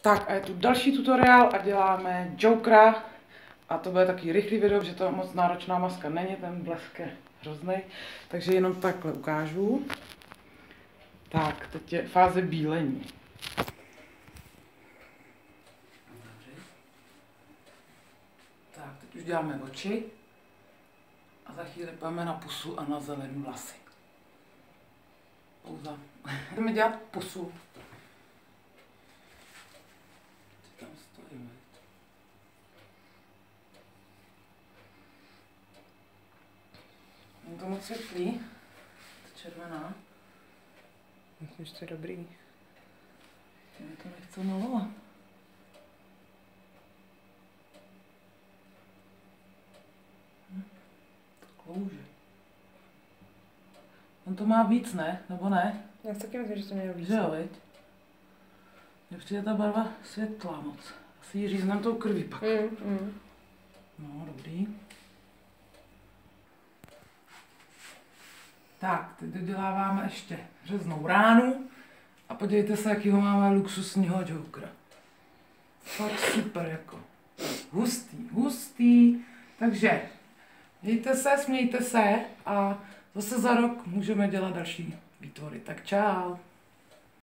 Tak a je tu další tutoriál a děláme Jokera. A to bude taky rychlý video, že to moc náročná maska není, ten blesk je hrozný. Takže jenom takhle ukážu. Tak, teď je fáze bílení. Tak, teď už děláme oči. A za chvíli půjdeme na pusu a na zelenou vlasy. Pouza. Jdeme dělat pusu. Stojíme. Je to moc světlý. Ta červená. Myslím, že to je dobrý. Mě to nechce malovat. Hm, To klouže. On to má víc, ne? Nebo ne? Já si taky myslím, že to mělo víc. Že jo, viď? Mně přijde ta barva světlá moc. Asi ji říznám tou krví pak. Mm, mm. No, dobrý. Tak, teď doděláváme ještě řeznou ránu. A podívejte se, jakýho máme luxusního jokera. Fakt super, jako. Hustý, hustý. Takže, mějte se, smějte se a zase za rok můžeme dělat další výtvory. Tak čau.